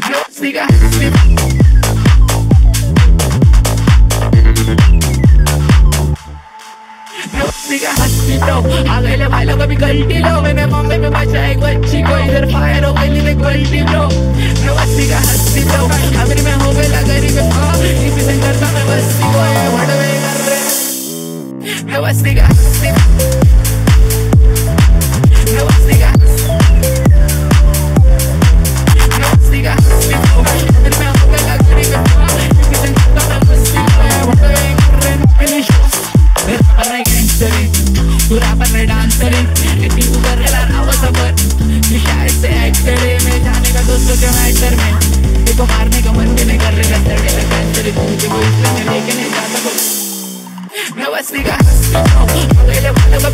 No siga. No siga हस्तिलो गँगस्टरी तू wrapper नाही डान्सरी इतनी उधर रेला राव सबर तू शायद से एक्टर है मैं जाने का दोस्तों के मैटर में. देखो मारने का मन भी नहीं कर रहा. सर के कैंसर तुझे कोई इसलिए मैं लेके नहीं जाता मैं बस नहीं का अगले वाले को